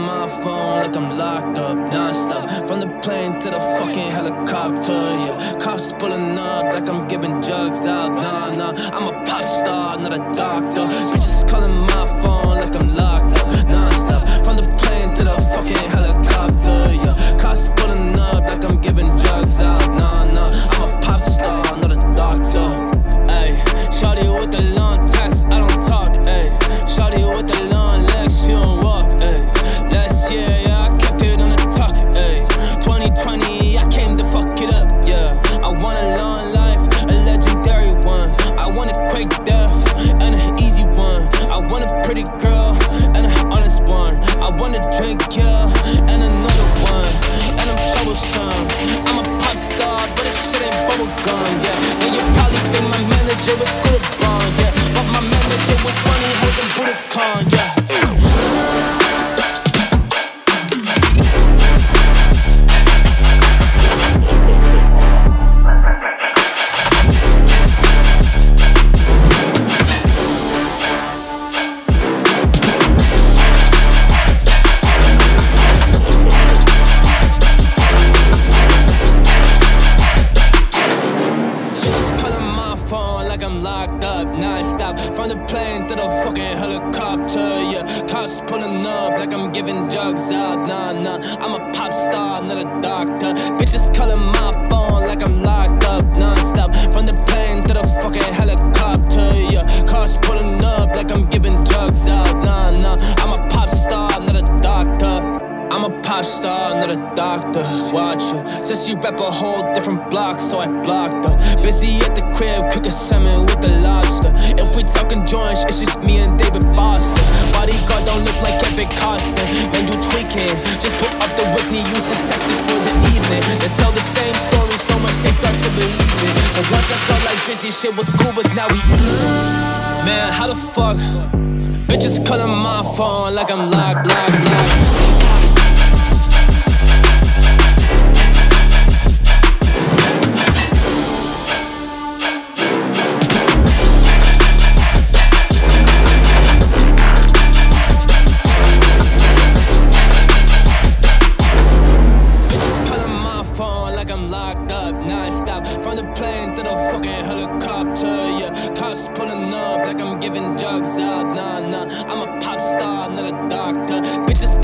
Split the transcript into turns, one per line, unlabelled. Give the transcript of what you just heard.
my phone like I'm locked up nonstop. From the plane to the fucking helicopter, yeah. Cops pulling up like I'm giving drugs out, nah, nah. I'm a pop star, not a doctor. Bitches calling my phone like I'm locked up nonstop. From the plane to the fucking helicopter, yeah. Cops pulling up like I'm giving drugs drink, like I'm locked up, non-stop. From the plane to the fucking helicopter, yeah. Cops pulling up like I'm giving drugs out, nah, nah. I'm a pop star, not a doctor. Bitches calling my phone like I'm locked up, non-stop. From the plane to the fucking helicopter, yeah. Cops pulling up like I'm giving drugs out, nah, nah. I'm a pop star, not a doctor. I'm a pop star, not a doctor. Watch her. Says she rap a whole different block, so I blocked her. Busy at the crib, cooking salmon it's just me and David Foster. Bodyguard don't look like Kevin Costner. Man, you tweaking. Just put up the Whitney, use sexes for the evening. They tell the same story so much they start to believe it. The ones that start like Drizzy shit was cool, but now we. Man, how the fuck? Bitches calling my phone like I'm locked, locked, locked. Fucking helicopter, yeah. Cops pulling up like I'm giving drugs out, nah, nah. I'm a pop star, not a doctor. Bitches